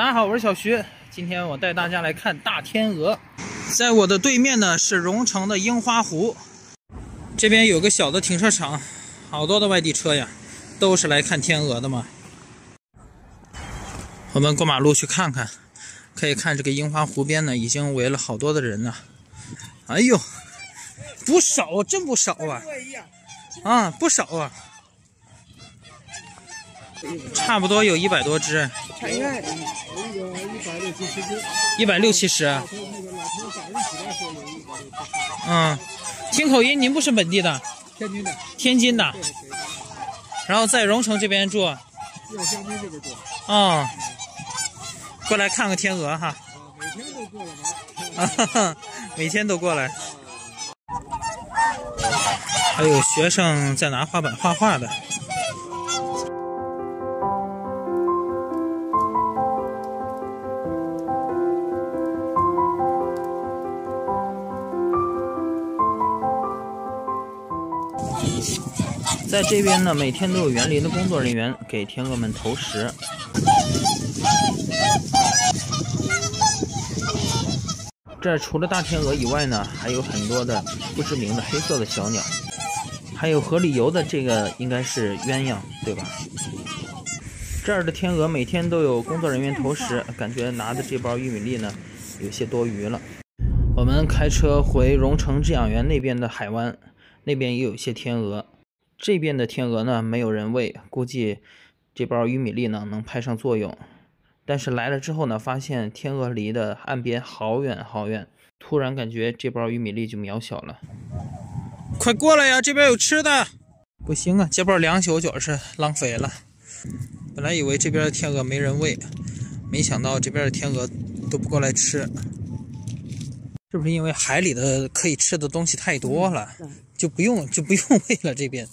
大家好，我是小徐。今天我带大家来看大天鹅。在我的对面呢是荣成的樱花湖，这边有个小的停车场，好多的外地车呀，都是来看天鹅的嘛。我们过马路去看看，可以看这个樱花湖边呢，已经围了好多的人呢。哎呦，不少，真不少啊！啊，不少啊，差不多有一百多只。一百六七十。嗯，听口音，您不是本地的？天津的。天津的。然后在荣成这边住。在江滨这边住。嗯。过来看个天鹅哈。每天都过来啊哈哈，每天都过来。还有学生在拿画板画画的。在这边呢，每天都有园林的工作人员给天鹅们投食。这除了大天鹅以外呢，还有很多的不知名的黑色的小鸟，还有河里游的这个应该是鸳鸯，对吧？这儿的天鹅每天都有工作人员投食，感觉拿的这包玉米粒呢有些多余了。我们开车回荣成制养园那边的海湾，那边也有一些天鹅。这边的天鹅呢，没有人喂，估计这包玉米粒呢能派上作用。但是来了之后呢，发现天鹅离的岸边好远好远，突然感觉这包玉米粒就渺小了。快过来呀，这边有吃的！不行啊，这包两宿就是浪费了。本来以为这边的天鹅没人喂，没想到这边的天鹅都不过来吃。是不是因为海里的可以吃的东西太多了，就不用就不用 为了这边？